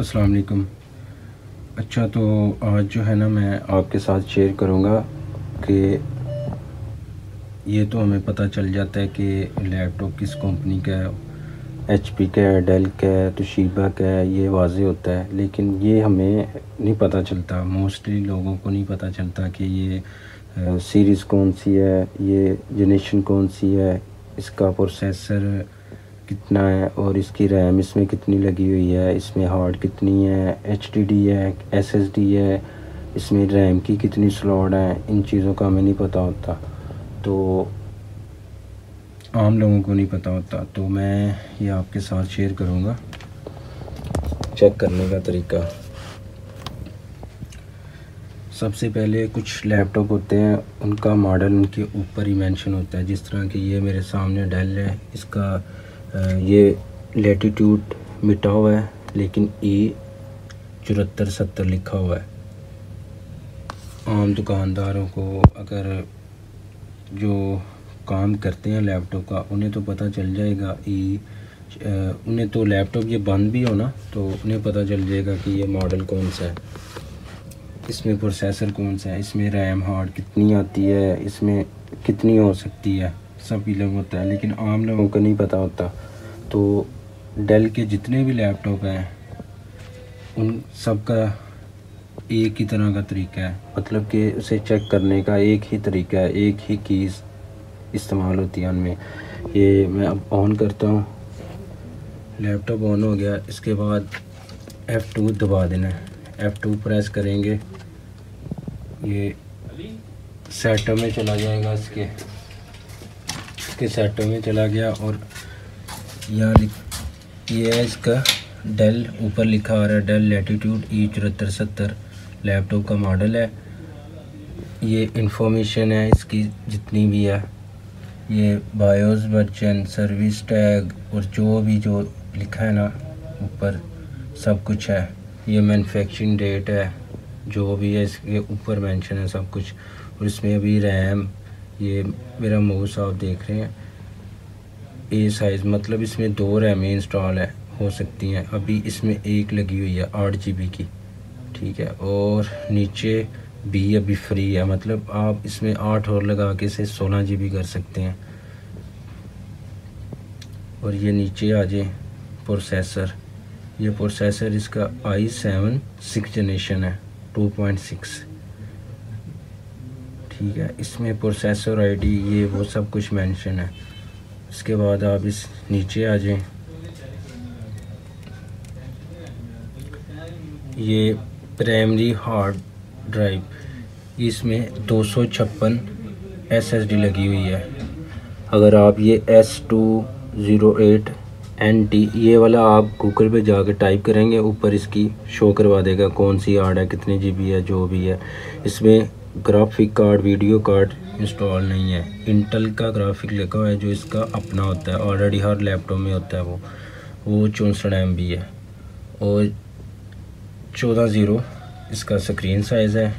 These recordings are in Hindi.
अस्सलाम वालेकुम। अच्छा तो आज जो है ना, मैं आपके साथ शेयर करूँगा कि ये तो हमें पता चल जाता है कि लैपटॉप किस कंपनी का है एच पी का है डेल का है तोशीबा का है, ये वाज होता है। लेकिन ये हमें नहीं पता चलता मोस्टली लोगों को नहीं पता चलता कि ये सीरीज़ कौन सी है, ये जनरेशन कौन सी है, इसका प्रोसेसर कितना है और इसकी रैम इसमें कितनी लगी हुई है, इसमें हार्ड कितनी है एच है, एसएसडी है, इसमें रैम की कितनी स्लॉट है, इन चीज़ों का हमें नहीं पता होता। तो आम लोगों को नहीं पता होता। तो मैं ये आपके साथ शेयर करूँगा। चेक करने का तरीका। सबसे पहले कुछ लैपटॉप होते हैं, उनका मॉडल उनके ऊपर ही मेंशन होता है। जिस तरह कि ये मेरे सामने डेल है, इसका ये लेटीट्यूड मिटा हुआ है, लेकिन ई चौहत्तर सत्तर लिखा हुआ है। आम दुकानदारों को अगर जो काम करते हैं लैपटॉप का, उन्हें तो पता चल जाएगा ई उन्हें तो लैपटॉप ये बंद भी हो ना तो उन्हें पता चल जाएगा कि ये मॉडल कौन सा है। इसमें प्रोसेसर कौन सा है? इसमें रैम हार्ड कितनी आती है? इसमें कितनी हो सकती है? सभी लोग होता है, लेकिन आम लोगों को नहीं पता होता। तो डेल के जितने भी लैपटॉप हैं, उन सब का एक ही तरह का तरीका है। मतलब कि उसे चेक करने का एक ही तरीका है, एक ही कीज़ इस्तेमाल होती है उनमें। ये मैं अब ऑन करता हूँ। लैपटॉप ऑन हो गया, इसके बाद F2 दबा देना है। F2 प्रेस करेंगे। ये सेटअप में चला जाएगा इसके। इसके सेटों में चला गया और यहाँ ये है इसका डेल, ऊपर लिखा आ रहा है डेल लेटीट्यूड ई चौहत्तर सत्तर। लैपटॉप का मॉडल है। ये इंफॉर्मेशन है इसकी जितनी भी है। ये बायोस वर्जन सर्विस टैग और जो भी जो लिखा है ना, ऊपर सब कुछ है। ये मैन्युफैक्चरिंग डेट है। जो भी है इसके ऊपर मेंशन है सब कुछ। और इसमें अभी रैम ये मेरा माउस आप देख रहे हैं। ए साइज़ मतलब इसमें दो रैमें इंस्टॉल है, हो सकती हैं। अभी इसमें एक लगी हुई है, आठ जी की, ठीक है। और नीचे बी अभी फ्री है मतलब आप इसमें आठ और लगा के इसे सोलह जी कर सकते हैं। और ये नीचे आ जाए प्रोसेसर ये प्रोसेसर इसका आई सेवन सिक्स जनरेशन है टू पॉइंट सिक्स ठीक है। इसमें प्रोसेसर आईडी ये, वो सब कुछ मेंशन है। इसके बाद आप इस नीचे आ जाएँ। ये प्राइमरी हार्ड ड्राइव इसमें दो सौ छप्पन एस लगी हुई है। अगर आप ये S two zero eight N T ये वाला आप गूगल पे जाकर टाइप करेंगे, ऊपर इसकी शो करवा देगा कौन सी हार्ड है, कितनी जी बी है, जो भी है। इसमें graphic card video card install नहीं है। इंटेल का ग्राफिक लिखा हुआ है जो इसका अपना होता है। ऑलरेडी हर लैपटॉप में होता है वो। वो चौंसठ एम बी है। और चौदह ज़ीरो इसका स्क्रीन साइज़ है।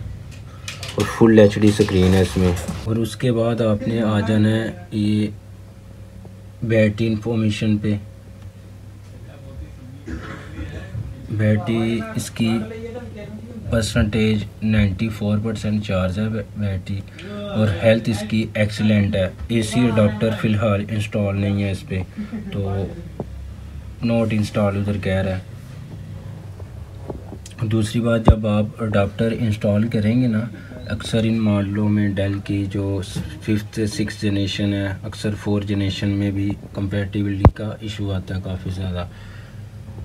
और फुल एच डी स्क्रीन है इसमें। और उसके बाद आपने आ जाना है ये बैटरी इंफॉर्मेशन पे। बैटरी इसकी परसेंटेज 94 परसेंट चार्ज है बैटरी और हेल्थ इसकी एक्सीलेंट है। एसी अडाप्टर फ़िलहाल इंस्टॉल नहीं है इस पर तो नोट इंस्टॉल उधर कह रहा है। दूसरी बात, जब आप अडाप्टर इंस्टॉल करेंगे ना, अक्सर इन मॉडलों में डेल की जो फिफ्थ सिक्स जनरेशन है, अक्सर फोर जनरेशन में भी कंपेटिबिलिटी का इशू आता है काफ़ी ज़्यादा।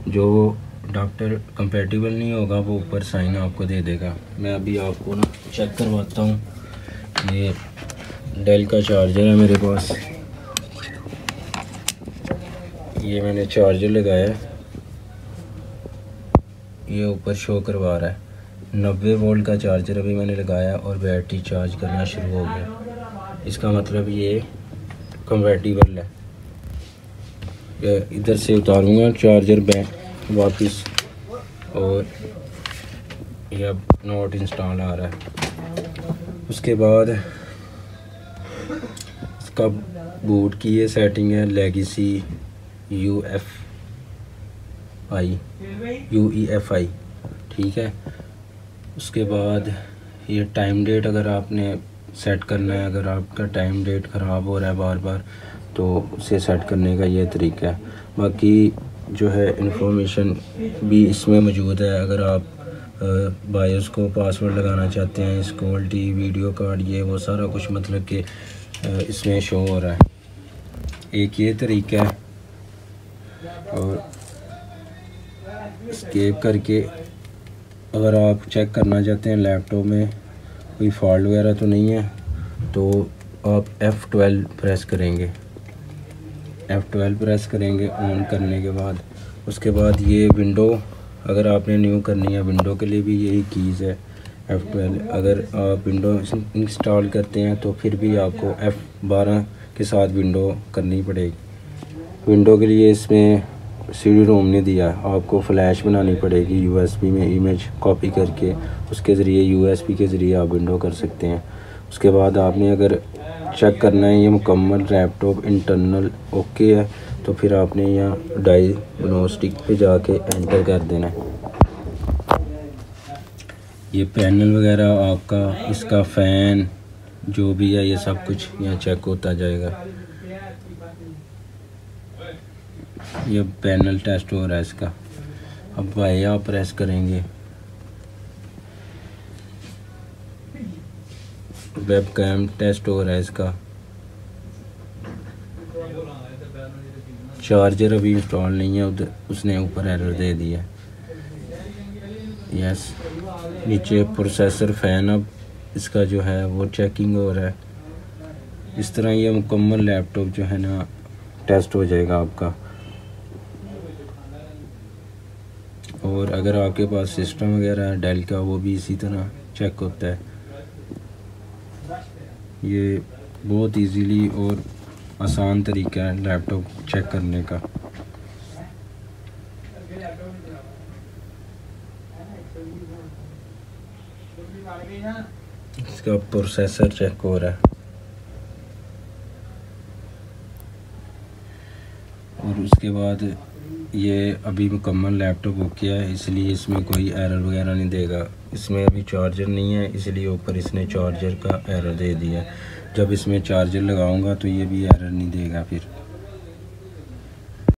जो डॉक्टर कंपेटिबल नहीं होगा, वो ऊपर साइन आपको दे देगा। मैं अभी आपको ना चेक करवाता हूँ। ये डेल का चार्जर है मेरे पास। ये मैंने चार्जर लगाया ये ऊपर शो करवा रहा है। नब्बे वोल्ट का चार्जर अभी मैंने लगाया और बैटरी चार्ज करना शुरू हो गया इसका मतलब ये कंपेटिबल है। इधर से उतारूँगा चार्जर बैट वापस और ये अब नोट इंस्टॉल आ रहा है। उसके बाद इसका बूट की ये सेटिंग है legacy U F I U E F I ठीक है? उसके बाद ये टाइम डेट अगर आपने सेट करना है, अगर आपका टाइम डेट ख़राब हो रहा है बार बार तो उसे सेट करने का ये तरीका है। बाकी जो है इंफॉर्मेशन भी इसमें मौजूद है। अगर आप बायस को पासवर्ड लगाना चाहते हैं स्कोल्टी वीडियो कार्ड ये वो सारा कुछ मतलब कि इसमें शो हो रहा है। एक ये तरीका है। और स्केप करके अगर आप चेक करना चाहते हैं लैपटॉप में, कोई फॉल्ट वगैरह तो नहीं है तो आप F12 प्रेस करेंगे। F12 प्रेस करेंगे ऑन करने के बाद। उसके बाद ये विंडो अगर आपने न्यू करनी है विंडो के लिए भी यही कीज़ है F12 अगर आप विंडो इंस्टॉल करते हैं तो फिर भी आपको F12 के साथ विंडो करनी पड़ेगी। विंडो के लिए इसमें सीडी रोम नहीं दिया, आपको फ़्लैश बनानी पड़ेगी यूएसबी में इमेज कॉपी करके। उसके ज़रिए यूएसबी के ज़रिए आप विंडो कर सकते हैं। उसके बाद आपने अगर चेक करना है, ये मुकम्मल लैपटॉप इंटरनल ओके है तो फिर आपने यहाँ डायग्नोस्टिक पे जाके एंटर कर देना है। ये पैनल वगैरह आपका, इसका फ़ैन जो भी है, ये सब कुछ यहाँ चेक होता जाएगा। ये पैनल टेस्ट हो रहा है इसका। अब भाई आप प्रेस करेंगे। वेब कैम टेस्ट हो रहा है इसका। चार्जर अभी इंस्टॉल नहीं है, उधर उसने ऊपर एरर दे दिया यस नीचे प्रोसेसर फ़ैन अब इसका जो है वो चेकिंग हो रहा है। इस तरह ये मुकम्मल लैपटॉप जो है ना टेस्ट हो जाएगा आपका। और अगर आपके पास सिस्टम वगैरह है डेल का, वो भी इसी तरह चेक होता है। ये बहुत इजीली और आसान तरीका है लैपटॉप चेक करने का। इसका प्रोसेसर चेक हो रहा है। और उसके बाद ये अभी मुकम्मल लैपटॉप ओके है, इसलिए इसमें कोई एरर वगैरह नहीं देगा। इसमें अभी चार्जर नहीं है, इसलिए ऊपर इसने चार्जर का एरर दे दिया। जब इसमें चार्जर लगाऊँगा तो ये भी एरर नहीं देगा फिर।